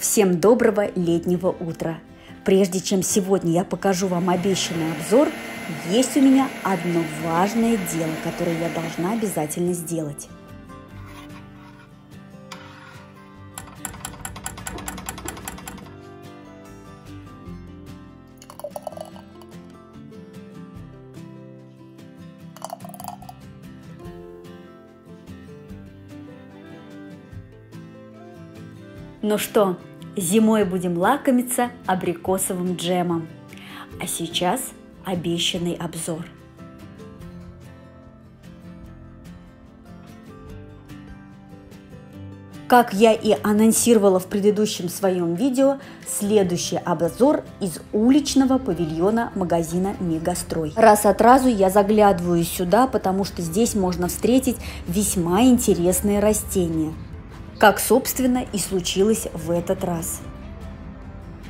Всем доброго летнего утра! Прежде чем сегодня я покажу вам обещанный обзор, есть у меня одно важное дело, которое я должна обязательно сделать. Ну что, зимой будем лакомиться абрикосовым джемом. А сейчас обещанный обзор. Как я и анонсировала в предыдущем своем видео, следующий обзор из уличного павильона магазина Мегастрой. Раз от разу я заглядываю сюда, потому что здесь можно встретить весьма интересные растения – как, собственно, и случилось в этот раз.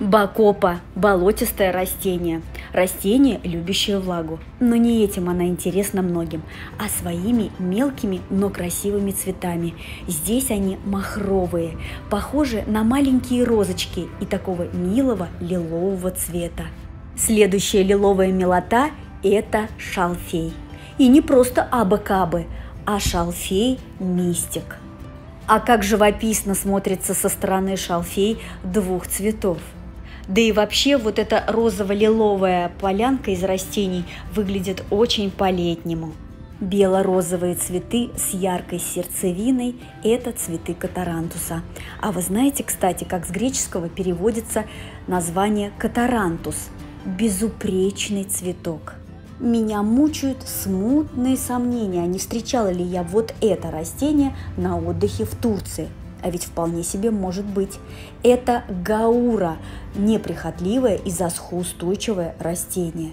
Бакопа – болотистое растение. Растение, любящее влагу. Но не этим она интересна многим, а своими мелкими, но красивыми цветами. Здесь они махровые, похожи на маленькие розочки и такого милого лилового цвета. Следующая лиловая милота – это шалфей. И не просто абы-кабы, а шалфей-мистик – а как живописно смотрится со стороны шалфей двух цветов. Да и вообще вот эта розово-лиловая полянка из растений выглядит очень по-летнему. Бело-розовые цветы с яркой сердцевиной – это цветы катарантуса. А вы знаете, кстати, как с греческого переводится название катарантус – безупречный цветок. Меня мучают смутные сомнения, не встречала ли я вот это растение на отдыхе в Турции. А ведь вполне себе может быть. Это гаура, неприхотливое и засхоустойчивое растение.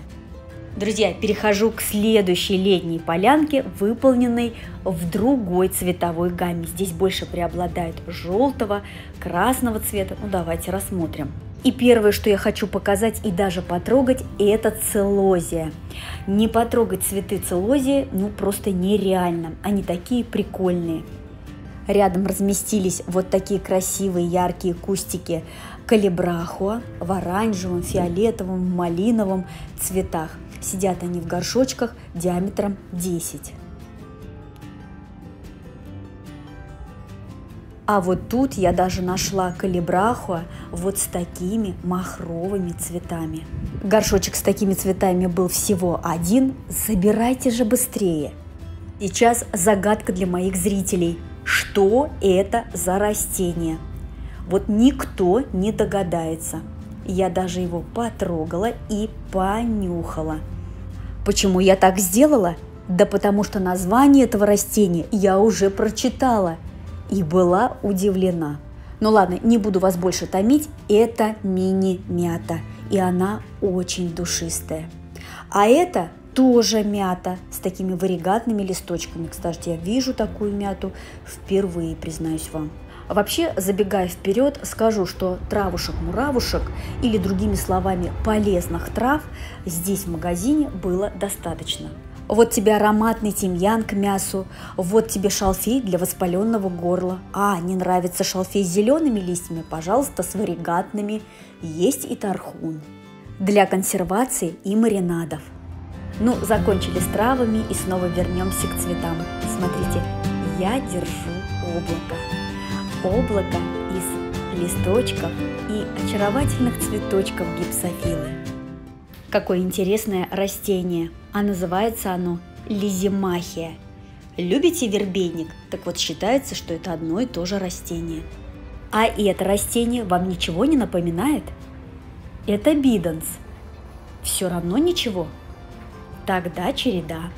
Друзья, перехожу к следующей летней полянке, выполненной в другой цветовой гамме. Здесь больше преобладает желтого, красного цвета. Ну давайте рассмотрим. И первое, что я хочу показать и даже потрогать, это целозия. Не потрогать цветы целозии, ну просто нереально. Они такие прикольные. Рядом разместились вот такие красивые яркие кустики калибрахуа в оранжевом, фиолетовом, малиновом цветах. Сидят они в горшочках диаметром 10. А вот тут я даже нашла калибрахуа вот с такими махровыми цветами. Горшочек с такими цветами был всего один. Забирайте же быстрее. Сейчас загадка для моих зрителей. Что это за растение? Вот никто не догадается. Я даже его потрогала и понюхала. Почему я так сделала? Да потому что название этого растения я уже прочитала – и была удивлена. Ну ладно, не буду вас больше томить, это мини-мята, и она очень душистая. А это тоже мята с такими варигатными листочками. Кстати, я вижу такую мяту впервые, признаюсь вам. Вообще, забегая вперед, скажу, что травушек-муравушек или другими словами полезных трав здесь в магазине было достаточно. Вот тебе ароматный тимьян к мясу, вот тебе шалфей для воспаленного горла. А, не нравится шалфей с зелеными листьями, пожалуйста, с варигатными. Есть и тархун. Для консервации и маринадов. Ну, закончили с травами и снова вернемся к цветам. Смотрите, я держу облако. Облако из листочков и очаровательных цветочков гипсофилы. Какое интересное растение, а называется оно лизимахия. Любите вербейник? Так вот считается, что это одно и то же растение. А это растение вам ничего не напоминает? Это биденс. Все равно ничего? Тогда череда.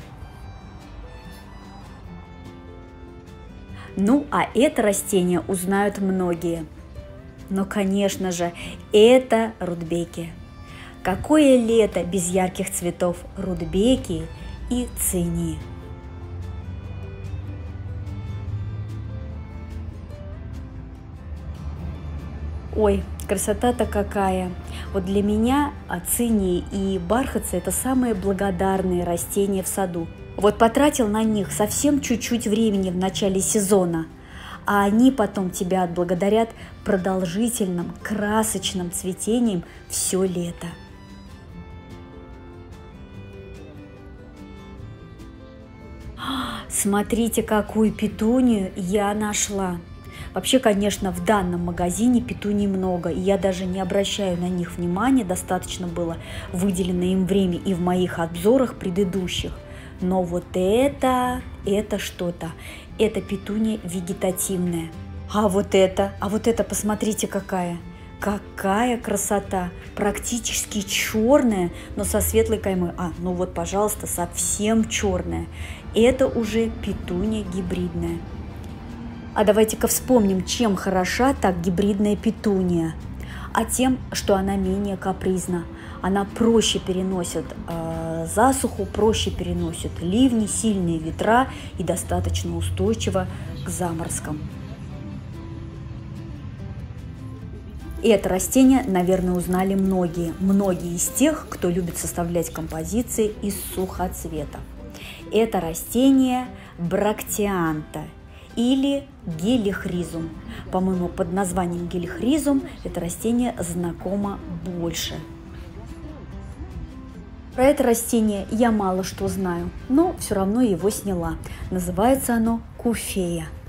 Ну, а это растение узнают многие. Но, конечно же, это рудбеки – Какое лето без ярких цветов рудбеки и цини. Ой, красота-то какая! Вот для меня ацинии и бархатцы – это самые благодарные растения в саду. Вот потратил на них совсем чуть-чуть времени в начале сезона, а они потом тебя отблагодарят продолжительным красочным цветением все лето. Смотрите, какую петунию я нашла. Вообще, конечно, в данном магазине петуний много, и я даже не обращаю на них внимания, достаточно было выделено им время и в моих обзорах предыдущих. Но вот это, это что-то, это петуния вегетативная. А вот это, а вот это, посмотрите, какая. Какая красота! Практически черная, но со светлой каймой. А, ну вот, пожалуйста, совсем черная. Это уже петуния гибридная. А давайте-ка вспомним, чем хороша так гибридная петуния. А тем, что она менее капризна. Она проще переносит э, засуху, проще переносит ливни, сильные ветра и достаточно устойчива к заморозкам. И это растение, наверное, узнали многие. Многие из тех, кто любит составлять композиции из сухоцветов. Это растение брактианта или гелихризум. По-моему, под названием гелихризум это растение знакомо больше. Про это растение я мало что знаю, но все равно его сняла. Называется оно куфея –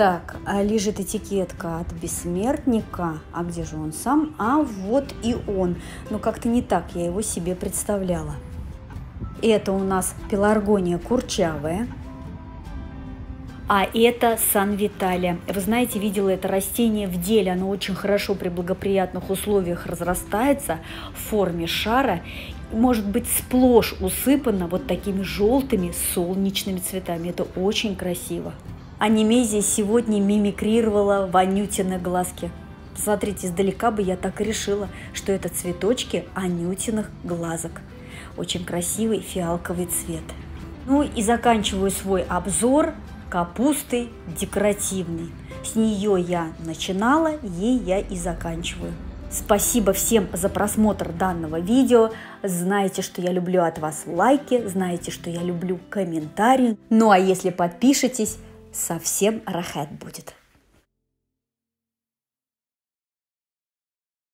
так, а лежит этикетка от бессмертника. А где же он сам? А вот и он. Но как-то не так я его себе представляла. Это у нас пеларгония курчавая. А это Сан-Виталия. Вы знаете, видела это растение в деле. Оно очень хорошо при благоприятных условиях разрастается в форме шара. Может быть сплошь усыпано вот такими желтыми солнечными цветами. Это очень красиво. А Немезия сегодня мимикрировала Ванютины глазки. Посмотрите, издалека бы я так и решила, что это цветочки Анютиных глазок. Очень красивый фиалковый цвет. Ну и заканчиваю свой обзор капустой декоративной. С нее я начинала, ей я и заканчиваю. Спасибо всем за просмотр данного видео. Знаете, что я люблю от вас лайки, знаете, что я люблю комментарии. Ну а если подпишетесь, совсем рахат будет.